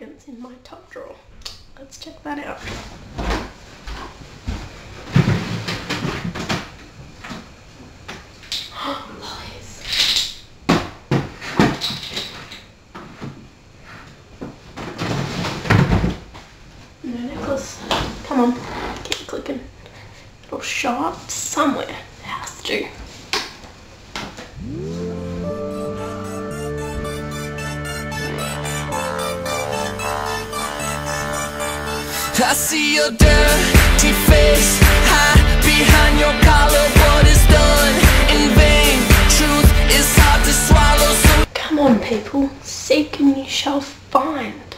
fragrance in my top drawer. Let's check that out. Come on, keep clicking. It'll show up somewhere. It has to. I see your dirty face behind your collar. What is done in vain? Truth is hard to swallow so Come on people, seek and you shall find.